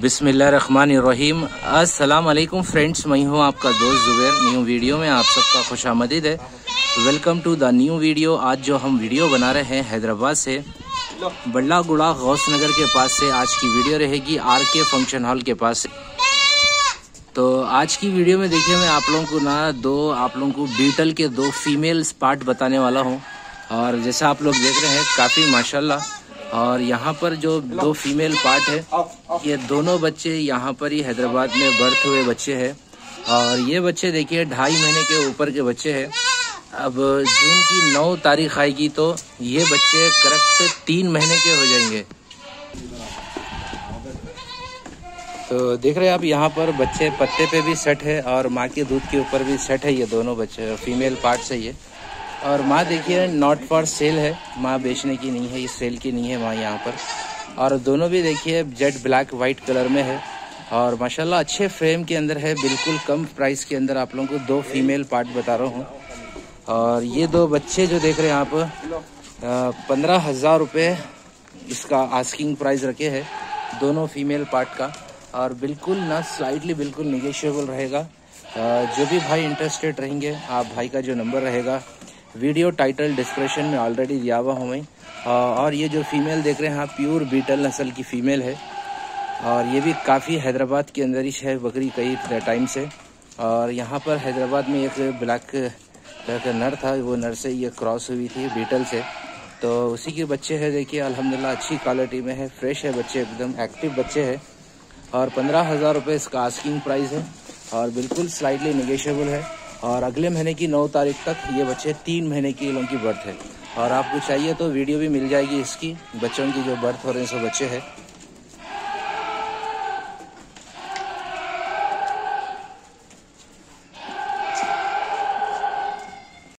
बिसमीम असलकुम फ्रेंड्स, मैं हूँ आपका दोस्त जुबैर। न्यू वीडियो में आप सबका खुश आमदीद है। Welcome to the new video. आज जो हम वीडियो बना रहे हैं हैदराबाद से बल्ला गुड़ा गौस नगर के पास से आज की वीडियो रहेगी आर के फ़ंक्शन हॉल के पास से। तो आज की वीडियो में देखिए, मैं आप लोगों को ना दो, आप लोगों को बीटल के दो फीमेल पार्ट बताने वाला हूँ। और जैसा आप लोग देख रहे हैं, काफ़ी माशाल्लाह। और यहाँ पर जो दो फीमेल पार्ट है ये दोनों बच्चे यहाँ पर ही हैदराबाद में बर्थ हुए बच्चे हैं। और ये बच्चे देखिए, ढाई महीने के ऊपर के बच्चे हैं। अब जून की नौ तारीख आएगी तो ये बच्चे करेक्ट तीन महीने के हो जाएँगे। तो देख रहे हैं आप, यहाँ पर बच्चे पत्ते पे भी सेट है और माँ के दूध के ऊपर भी सेट है ये दोनों बच्चे, फीमेल पार्ट से ये। और माँ देखिए नॉट फॉर सेल है। माँ बेचने की नहीं है, ये सेल की नहीं है माँ यहाँ पर। और दोनों भी देखिए जेट ब्लैक वाइट कलर में है। और माशाल्लाह, अच्छे फ्रेम के अंदर है, बिल्कुल कम प्राइस के अंदर आप लोगों को दो फीमेल पार्ट बता रहा हूँ। और ये दो बच्चे जो देख रहे हैं आप पंद्रह हज़ार रुपये इसका आस्किंग प्राइस रखे है, दोनों फीमेल पार्ट का। और बिल्कुल ना स्लाइटली बिल्कुल निगेशियबल रहेगा। जो भी भाई इंटरेस्टेड रहेंगे, आप भाई का जो नंबर रहेगा वीडियो टाइटल डिस्क्रिप्शन में ऑलरेडी दिया हुआ हूँ मैं। और ये जो फीमेल देख रहे हैं आप प्योर बीटल नस्ल की फ़ीमेल है। और ये भी काफ़ी हैदराबाद के अंदर ही है, बकरी कई टाइम से। और यहाँ पर हैदराबाद में एक ब्लैक का नर था, वो नर से ये क्रॉस हुई थी बीटल से। तो उसी के बच्चे हैं, देखिए अल्हम्दुलिल्लाह अच्छी क्वालिटी में है फ्रेश है बच्चे, एकदम एक्टिव बच्चे हैं। और पंद्रह हज़ार रुपये इसका आस्किंग प्राइस है, और बिल्कुल स्लाइटली निगेशियबल है। और अगले महीने की नौ तारीख तक ये बच्चे तीन महीने की लोगों की बर्थ है। और आपको चाहिए तो वीडियो भी मिल जाएगी इसकी। बच्चों की जो बर्थ हो रहे हैं सो बच्चे हैं।